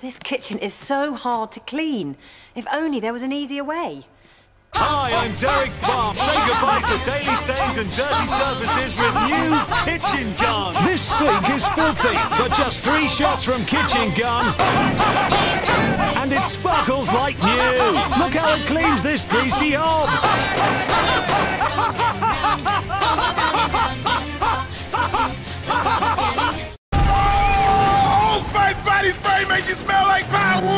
This kitchen is so hard to clean. If only there was an easier way. Hi, I'm Derek Bum. Say goodbye to daily stains and dirty surfaces with new Kitchen Gun. This sink is filthy, but just three shots from Kitchen Gun. And it sparkles like new. Look how it cleans this greasy hob. Take my!